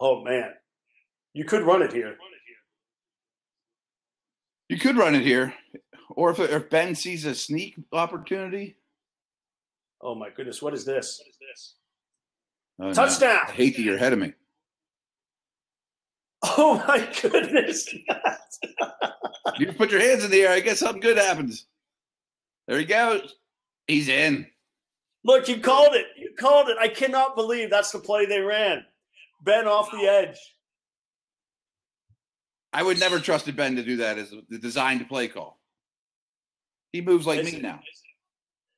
Oh man, you could run it here. You could run it here, or if, if Ben sees a sneak opportunity. Oh my goodness, what is this? Oh, no. Touchdown! I hate that you're ahead of me. Oh my goodness! You put your hands in the air. I guess something good happens. There he goes. He's in. Look, you called it. You called it. I cannot believe that's the play they ran. Ben off the edge. I would never trusted Ben to do that as the designed to play call. He moves like This me is- now.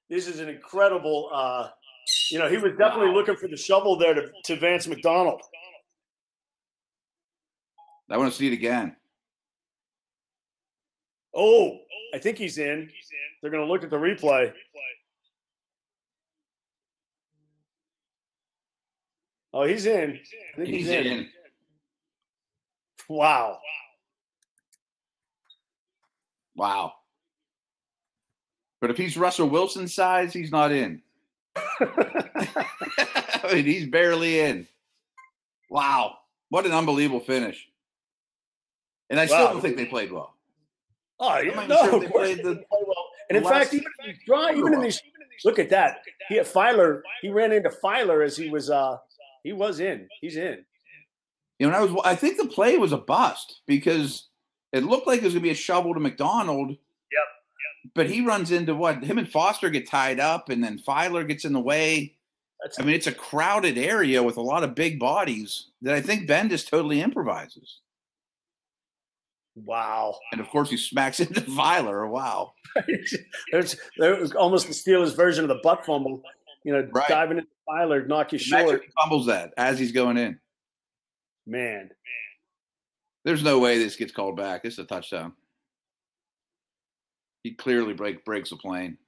This is an incredible. Uh, you know, he was definitely looking for the shovel there to, to Vance McDonald. I want to see it again. Oh, I think he's in. They're going to look at the replay. Oh, he's in. I think he's, He's in. in. Wow. Wow. But if he's Russell Wilson size, he's not in. I mean, he's barely in. Wow. What an unbelievable finish. And I still don't think they played well. Oh, yeah, not no, sure they played the- play well. And in fact, even in these draw, even in these, look at that. He had Feiler. He ran into Feiler as he was. uh He was in. He's in. You know, and I was I think the play was a bust because it looked like it was gonna be a shovel to McDonald. Yep. But he runs into what him and Foster get tied up, and then Feiler gets in the way. That's I mean, it's a crowded area with a lot of big bodies that I think Ben just totally improvises. wow. And of course, he smacks into Feiler. Wow. There's there's almost the Steelers version of the butt fumble. You know, Right. diving into the Feiler, knock you Imagine short. he fumbles that as he's going in. Man, There's no way this gets called back. It's a touchdown. He clearly break breaks the plane.